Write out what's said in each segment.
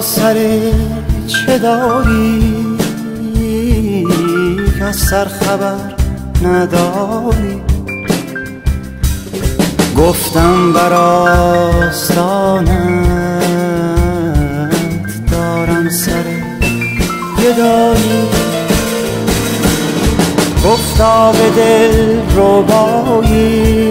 سر چه داری؟ از سر خبر نداری. گفتم بر آستانت دارم سر گدایی گفتا به دل ربایی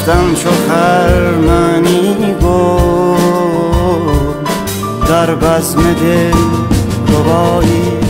رفتم چو خرمنی بود در بزم دل ربایی